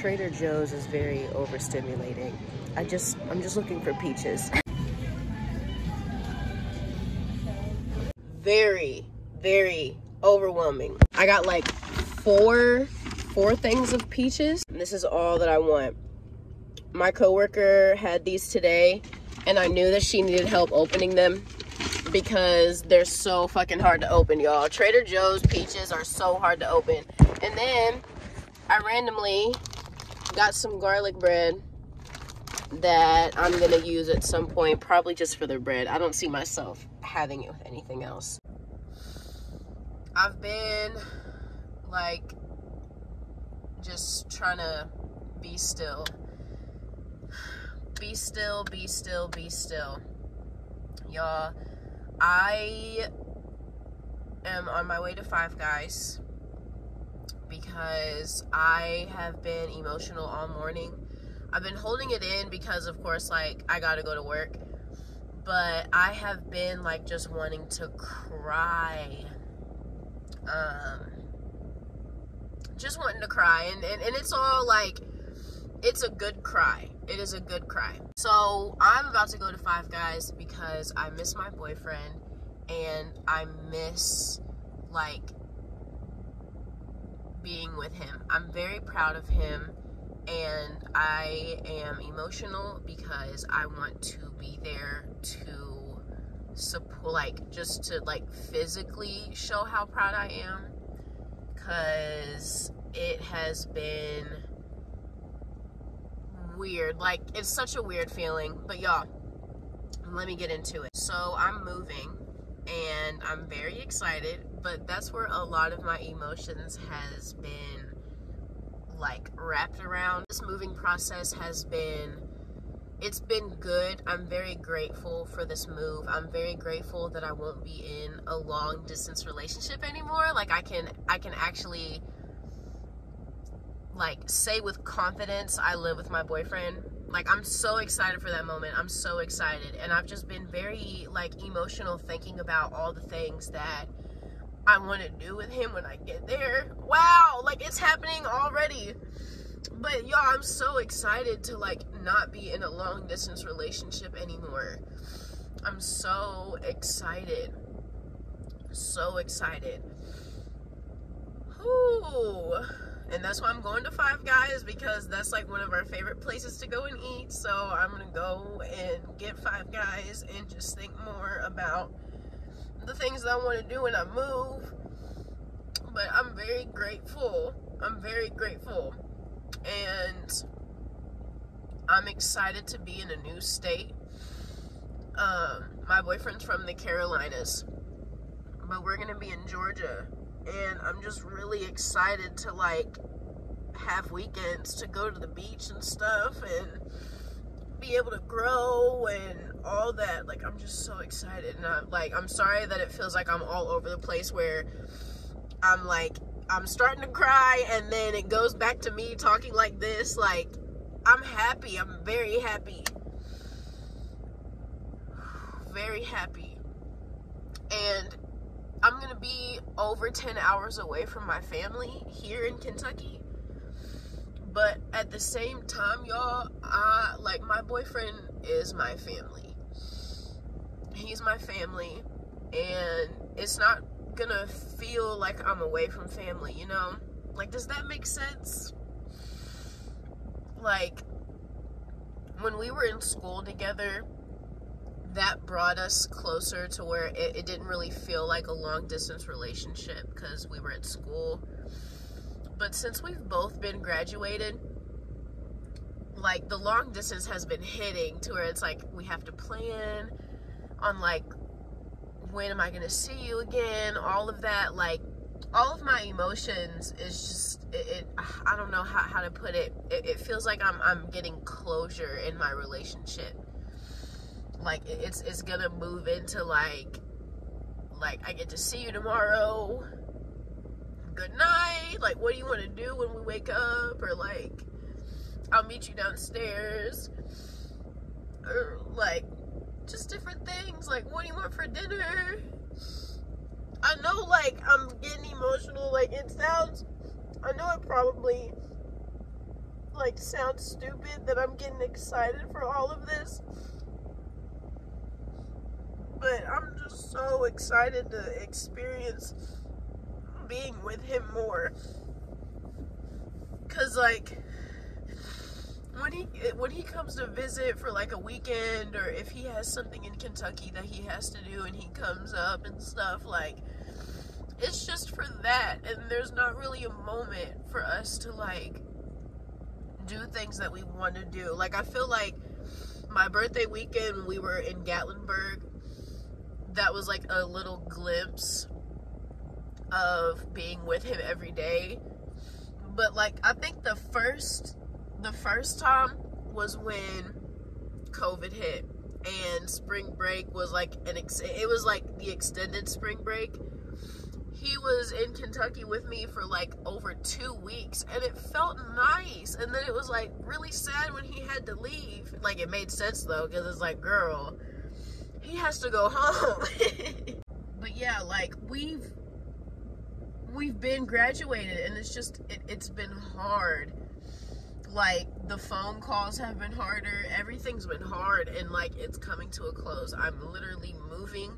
Trader Joe's is very overstimulating. I just, I'm just looking for peaches. very, very overwhelming. I got like four, four things of peaches. This is all that I want. My coworker had these today and I knew that she needed help opening them because they're so fucking hard to open, y'all. Trader Joe's peaches are so hard to open. And then I randomly got some garlic bread that I'm gonna use at some point, probably just for the bread. I don't see myself having it with anything else. I've been like just trying to be still. Be still, be still, be still. Y'all, I am on my way to Five Guys because I have been emotional all morning. I've been holding it in because, of course, like I gotta go to work, but I have been like just wanting to cry. Um, just wanting to cry, and, and, and it's all like it's a good cry. It is a good cry. So I'm about to go to Five Guys because I miss my boyfriend and I miss like being with him. I'm very proud of him and I am emotional because I want to be there to support like just to like physically show how proud I am cuz it has been weird. Like it's such a weird feeling, but y'all, let me get into it. So I'm moving and I'm very excited, but that's where a lot of my emotions has been like wrapped around. This moving process has been it's been good. I'm very grateful for this move. I'm very grateful that I won't be in a long distance relationship anymore. Like I can I can actually like say with confidence I live with my boyfriend like I'm so excited for that moment. I'm so excited. And I've just been very like emotional thinking about all the things that I want to do with him when I get there. Wow, like it's happening already. But y'all, I'm so excited to like not be in a long distance relationship anymore. I'm so excited. So excited. Ooh and that's why I'm going to Five Guys because that's like one of our favorite places to go and eat. So I'm gonna go and get Five Guys and just think more about the things that I want to do when I move. But I'm very grateful. I'm very grateful, and I'm excited to be in a new state. Um, my boyfriend's from the Carolinas, but we're gonna be in Georgia and I'm just really excited to like have weekends to go to the beach and stuff and be able to grow and all that. Like I'm just so excited. And I'm like I'm sorry that it feels like I'm all over the place where I'm like I'm starting to cry and then it goes back to me talking like this. Like I'm happy. I'm very happy. Very happy. And I'm gonna be over 10 hours away from my family here in Kentucky. But at the same time, y'all, I like my boyfriend is my family. He's my family, and it's not gonna feel like I'm away from family, you know? Like, does that make sense? Like, when we were in school together, that brought us closer to where it, it didn't really feel like a long distance relationship because we were at school. But since we've both been graduated, like the long distance has been hitting to where it's like we have to plan on like when am I gonna see you again, all of that, like all of my emotions is just it, it I don't know how, how to put it. it. It feels like I'm I'm getting closure in my relationship like it's it's gonna move into like like I get to see you tomorrow. Good night. Like what do you want to do when we wake up or like I'll meet you downstairs. Or like just different things like what do you want for dinner? I know like I'm getting emotional like it sounds I know it probably like sounds stupid that I'm getting excited for all of this. But I'm just so excited to experience being with him more. Cause like when he when he comes to visit for like a weekend or if he has something in Kentucky that he has to do and he comes up and stuff like it's just for that and there's not really a moment for us to like do things that we want to do like i feel like my birthday weekend we were in gatlinburg that was like a little glimpse of being with him every day but like i think the first the first time was when covid hit and spring break was like an ex- it was like the extended spring break he was in Kentucky with me for like over two weeks and it felt nice. And then it was like really sad when he had to leave. Like it made sense though, because it's like, girl, he has to go home. but yeah, like we've we've been graduated and it's just it, it's been hard. Like the phone calls have been harder, everything's been hard and like it's coming to a close. I'm literally moving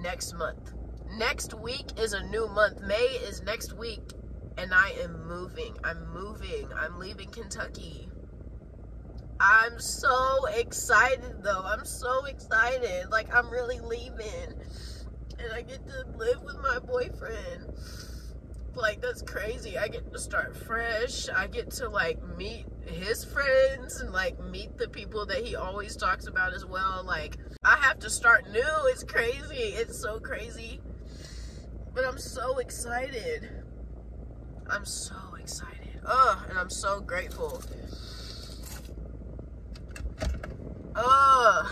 next month. Next week is a new month. May is next week, and I am moving. I'm moving. I'm leaving Kentucky. I'm so excited though. I'm so excited. Like, I'm really leaving. And I get to live with my boyfriend. Like, that's crazy. I get to start fresh. I get to, like, meet his friends and, like, meet the people that he always talks about as well. Like, I have to start new. It's crazy. It's so crazy. But I'm so excited. I'm so excited. Oh, and I'm so grateful. Ugh.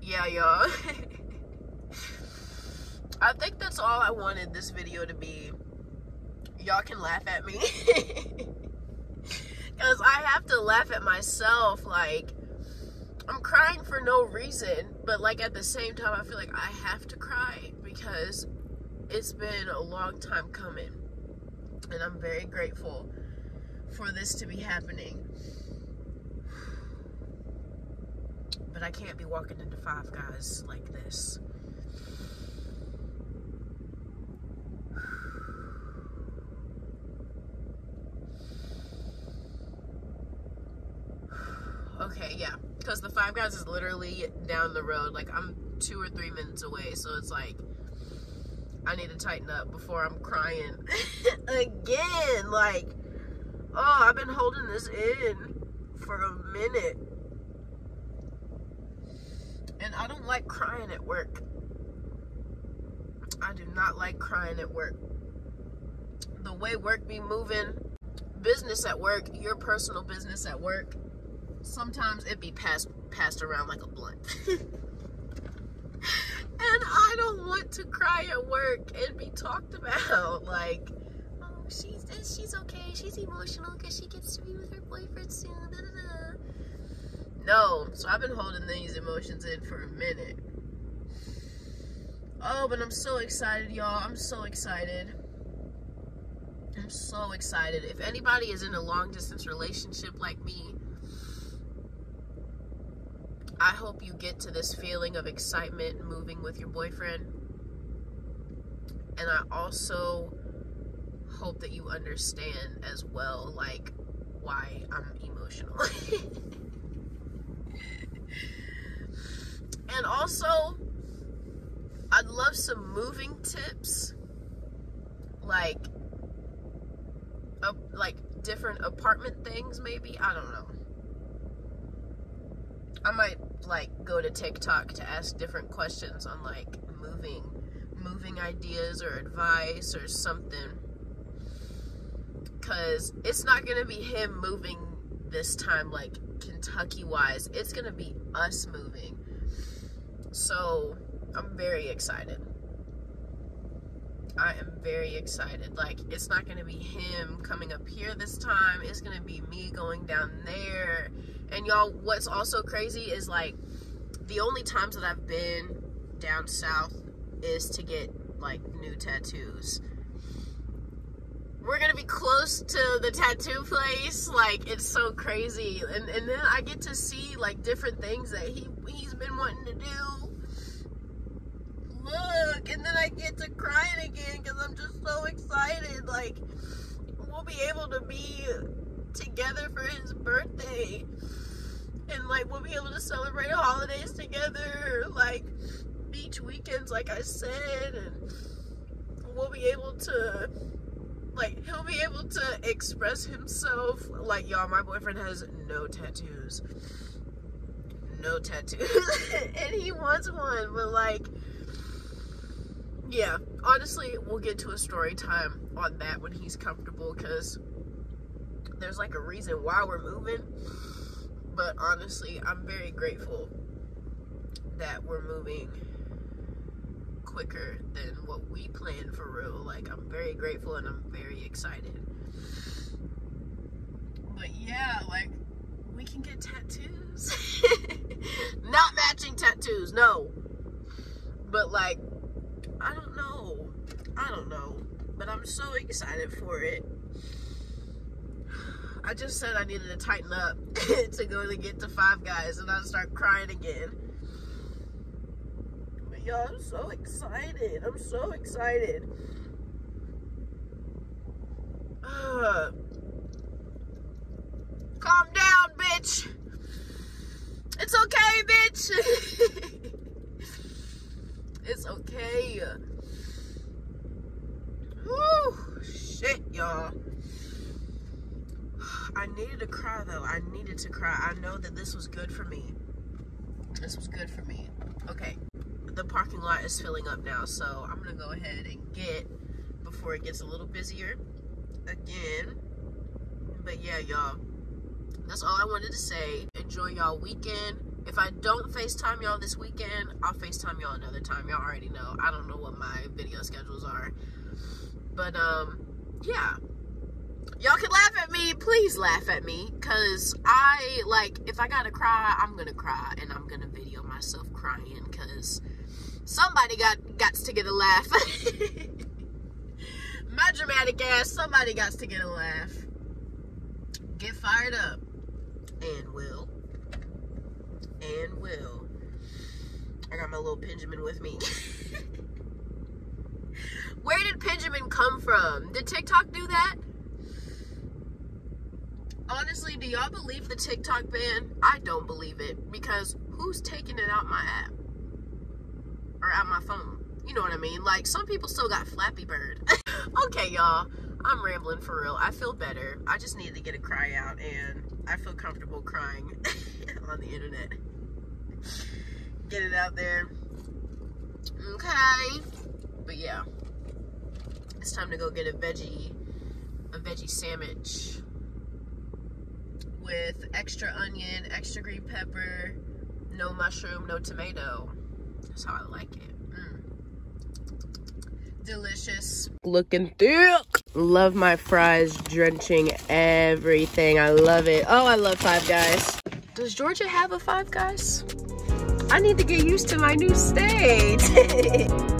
Yeah, y'all. I think that's all I wanted this video to be. Y'all can laugh at me. Because I have to laugh at myself. Like, I'm crying for no reason, but like at the same time, I feel like I have to cry because it's been a long time coming, and I'm very grateful for this to be happening. I can't be walking into Five Guys like this. Okay, yeah because the Five Guys is literally down the road. Like I'm two or three minutes away, so it's like I need to tighten up before I'm crying again. Like, oh, I've been holding this in for a minute, and I don't like crying at work. I do not like crying at work. The way work be moving, business at work, your personal business at work sometimes it be passed passed around like a blunt. and I don't want to cry at work and be talked about like, oh, she's she's okay, she's emotional because she gets to be No, so I've been holding these emotions in for a minute. Oh, but I'm so excited, y'all. I'm so excited. I'm so excited. If anybody is in a long distance relationship like me, I hope you get to this feeling of excitement moving with your boyfriend. And I also hope that you understand as well, like, why I'm emotional. and also, I'd love some moving tips. Like, uh, like different apartment things, maybe. I don't know. I might like go to TikTok to ask different questions on like moving moving ideas or advice or something. Cause it's not gonna be him moving this time like Kentucky wise. It's gonna be us moving. So I'm very excited. I am very excited. Like, it's not going to be him coming up here this time. It's going to be me going down there and y'all, what's also crazy is like the only times that I've been down south is to get like new tattoos. We're gonna be close to the tattoo place, like it's so crazy. And and then I get to see like different things that he he's been wanting to do. Look, and then I get to crying again because I'm just so excited. Like we'll be able to be together for his birthday. And like we'll be able to celebrate holidays together, like beach weekends, like I said, and we'll be able to like he'll be able to express himself. Like y'all my boyfriend has no tattoos. No tattoos. And he wants one but like yeah. Honestly we'll get to a story time on that when he's comfortable because there's like a reason why we're moving. But honestly i'm very grateful that we're moving quicker than what we planned for real. Like, I'm very grateful and I'm very excited. But yeah, like, we can get tattoos. Not matching tattoos, no. But like, I don't know. I don't know. But I'm so excited for it. I just said I needed to tighten up to go to get to Five Guys and I start crying again y'all. I'm so excited. I'm so excited. Uh, calm down, bitch. It's okay, bitch. it's okay. Whew, shit, y'all. I needed to cry though. I needed to cry. I know that this was good for me. This was good for me. Okay the parking lot is filling up now, so I'm gonna go ahead and get before it gets a little busier again. But yeah, y'all, that's all I wanted to say. Enjoy y'all weekend. If I don't FaceTime y'all this weekend, I'll FaceTime y'all another time. Y'all already know. I don't know what my video schedules are. But, um, yeah. Y'all can laugh at me. Please laugh at me. Because I, like, if I gotta cry, I'm gonna cry. And I'm gonna video myself crying. Because somebody got got to get a laugh. My dramatic ass, somebody got to get a laugh. Get fired up. And will. And will. I got my little Benjamin with me. Where did Benjamin come from? Did TikTok do that? Honestly, do y'all believe the TikTok ban? I don't believe it because who's taking it out my app? Or at my phone. You know what I mean? Like, some people still got Flappy Bird. okay, y'all. I'm rambling for real. I feel better. I just needed to get a cry out, and I feel comfortable crying on the internet. Get it out there. Okay. But yeah. It's time to go get a veggie, a veggie sandwich with extra onion, extra green pepper, no mushroom, no tomato. That's how I like it. Mm. Delicious. Looking thick. Love my fries drenching everything. I love it. Oh, I love Five Guys. Does Georgia have a Five Guys? I need to get used to my new state.